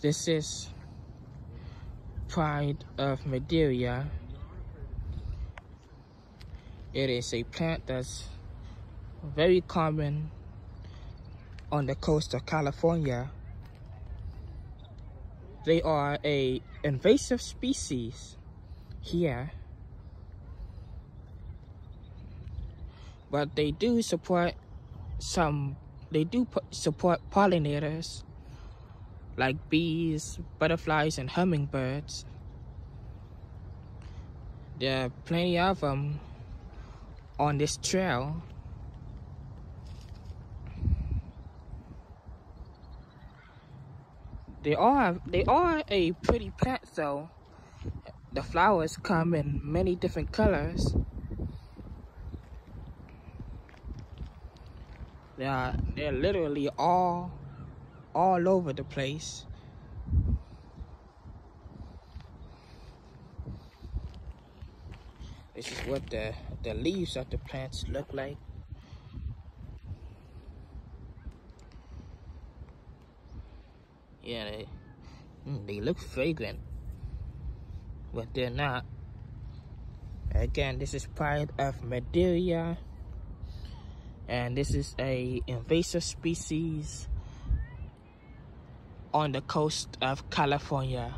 This is Pride of Madeira. It is a plant that's very common on the coast of California. They are a invasive species here. But they do support some, they do support pollinators like bees, butterflies, and hummingbirds. There are plenty of them on this trail. They are they are a pretty plant though. The flowers come in many different colors. They are they're literally all all over the place. This is what the, the leaves of the plants look like. Yeah, they, mm, they look fragrant, but they're not. Again, this is Pride of Madeira, and this is a invasive species on the coast of California.